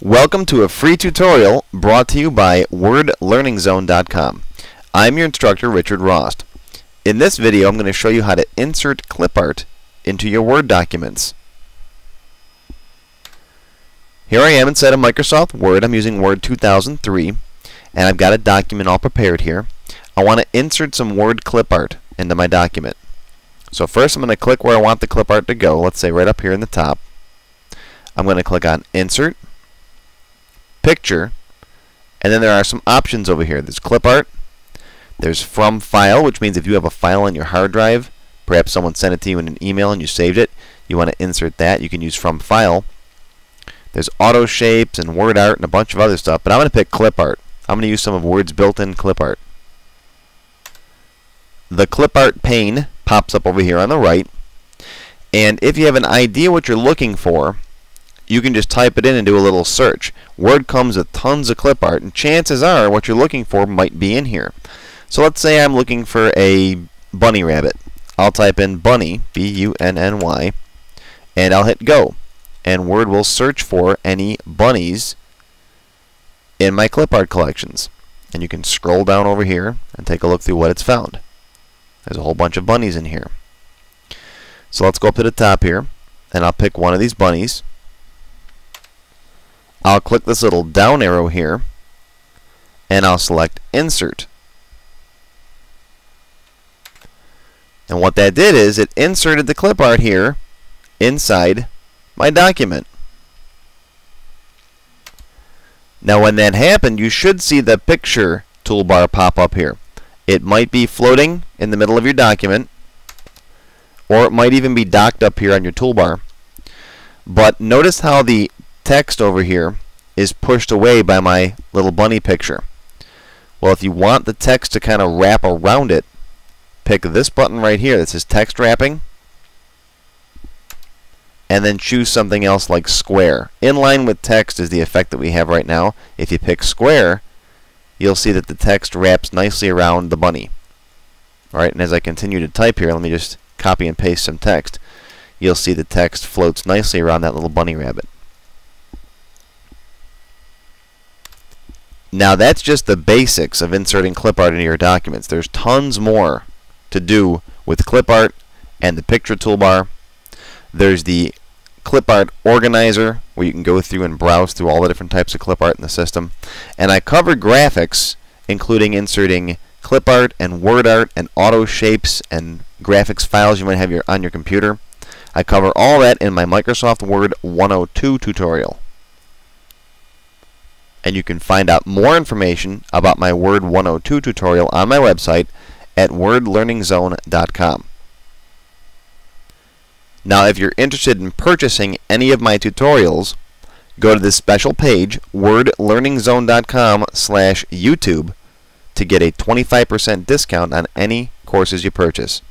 Welcome to a free tutorial brought to you by WordLearningZone.com. I'm your instructor, Richard Rost. In this video, I'm going to show you how to insert clip art into your Word documents. Here I am inside of Microsoft Word. I'm using Word 2003, and I've got a document all prepared here. I want to insert some Word clip art into my document. So first I'm going to click where I want the clip art to go, let's say right up here in the top. I'm going to click on Insert, Picture, and then there are some options over here. There's Clip Art, there's From File, which means if you have a file on your hard drive, perhaps someone sent it to you in an email and you saved it, you want to insert that, you can use From File. There's Auto Shapes and Word Art and a bunch of other stuff, but I'm going to pick Clip Art. I'm going to use some of Word's built-in clip art. The clip art pane pops up over here on the right. And if you have an idea what you're looking for, you can just type it in and do a little search. Word comes with tons of clip art, and chances are what you're looking for might be in here. So let's say I'm looking for a bunny rabbit. I'll type in bunny, B-U-N-N-Y, and I'll hit go. And Word will search for any bunnies in my clip art collections. And you can scroll down over here and take a look through what it's found. There's a whole bunch of bunnies in here. So let's go up to the top here, and I'll pick one of these bunnies. I'll click this little down arrow here, and I'll select Insert. And what that did is it inserted the clip art here inside my document. Now when that happened, you should see the picture toolbar pop up here. It might be floating in the middle of your document, or it might even be docked up here on your toolbar. But notice how the text over here is pushed away by my little bunny picture. Well, if you want the text to kind of wrap around it, pick this button right here that says text wrapping, and then choose something else like square. In line with text is the effect that we have right now. If you pick square, you'll see that the text wraps nicely around the bunny. Alright, and as I continue to type here, let me just copy and paste some text. You'll see the text floats nicely around that little bunny rabbit. Now that's just the basics of inserting clip art into your documents. There's tons more to do with clip art and the picture toolbar. There's the clip art organizer where you can go through and browse through all the different types of clip art in the system. And I covered graphics, including inserting clip art and word art and auto shapes and graphics files you might have your, on your computer. I cover all that in my Microsoft Word 102 tutorial. And you can find out more information about my Word 102 tutorial on my website at wordlearningzone.com. Now, if you're interested in purchasing any of my tutorials, go to this special page, wordlearningzone.com slash YouTube, to get a 25% discount on any courses you purchase.